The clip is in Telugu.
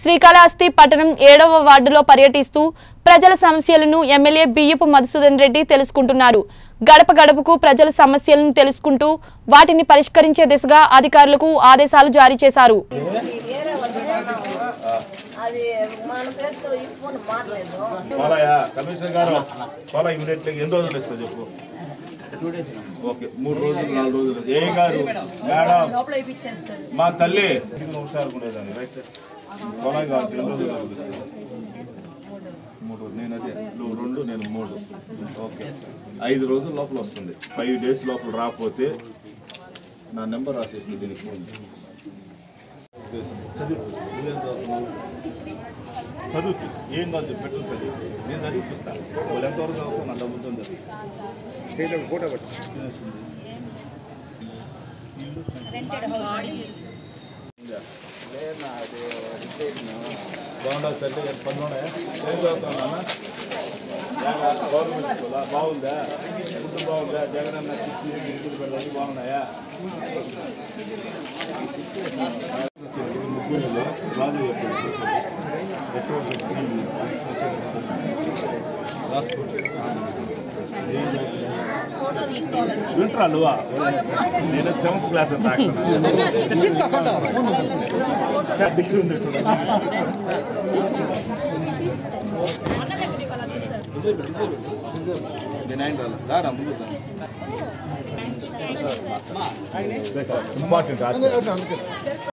శ్రీకాళహస్తి పట్టణం ఏడవ వార్డులో పర్యటిస్తూ ప్రజల సమస్యలను ఎమ్మెల్యే బియ్యపు మధుసూదన్ రెడ్డి తెలుసుకుంటున్నారు. గడప గడపకు ప్రజల సమస్యలను తెలుసుకుంటూ వాటిని పరిష్కరించే దిశగా అధికారులకు ఆదేశాలు జారీ చేశారు. ఓకే మూడు రోజులు నాలుగు రోజులు. ఏ గారు? మేడం మా తల్లి రైట్ పోలా కాదు రోజులు కాదు మూడు నేను అదే నువ్వు రెండు నేను మూడు ఓకే ఐదు రోజుల లోపల వస్తుంది ఫైవ్ డేస్ లోపల రాకపోతే నా నెంబర్ రాసేసింది దీనికి ఫోన్ చదువు ఏం కాదు పెట్టు చదివి నేను చదివిపిస్తాను వాళ్ళు ఎంతవరకు కావచ్చు నా డబ్బులతో చదివి ఎంత పనులు ఉన్నాయా ఏం చదువుతావు గవర్నమెంట్ స్కూలా? బాగుందా? ఫుడ్ బాగుందా? జగన్ అన్న చిచ్చి గిరిజులు పెళ్ళి బాగున్నాయా? రాజు వింటరా నువ్వా? నేను సెవెంత్ క్లాస్ అంత డిగ్రీ ఉంది నేను ఆయన రాలే దారా ముందు ఇంపార్టెంట్